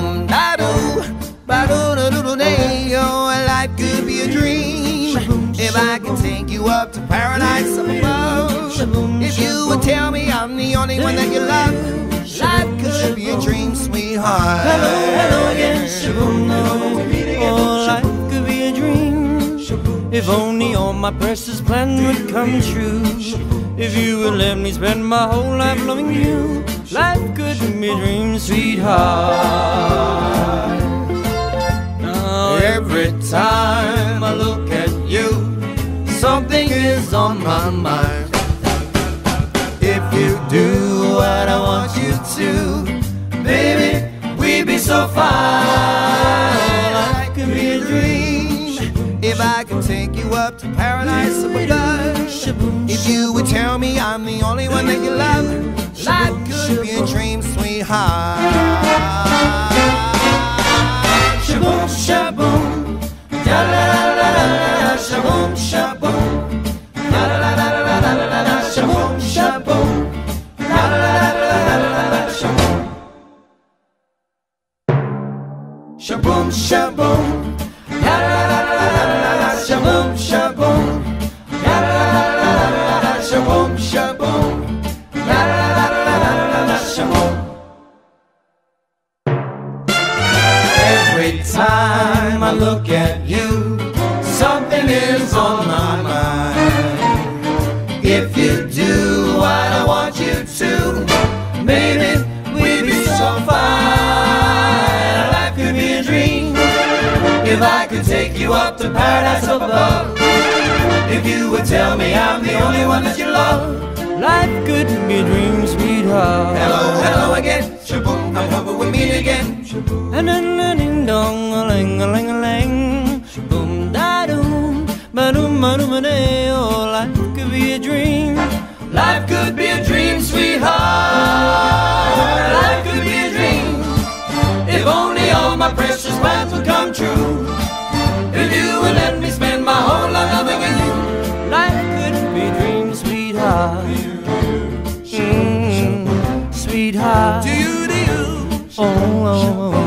home. Da do, ba be a dream if I can take you up to paradise above. If you would tell me I'm the only one that you love, life could be a dream, sweetheart. Hello, hello again, shaboom. Oh, life could be a dream if only all my precious plans would come true. If you would let me spend my whole life loving you life could be a dream, sweetheart. Now every time I look at you, something is on my mind. If you do what I want you to, baby, we'd be so fine. Life could be a dream. If I could take you up to paradise above, if you would tell me I'm the only one that you love, Shaboom, shaboom, da la la la la la la, shaboom, shaboom, da la la la la la la, shaboom, shaboom, da la la la la la la, shaboom. Every time I look at you, something is on my if I could take you up to paradise up above. If you would tell me I'm the only one that you love, life could be a dream, sweetheart. Hello, hello again, shaboom, I'm hoping we meet again. And then a ding dong, a ling a ling a ling, boom da doom, ba doom ba doom a day. Oh, life could be a dream. Life could be a dream, sweetheart. Life could be a dream. If only all my precious plans would. sweetheart. Do you, do you? Oh, oh, oh.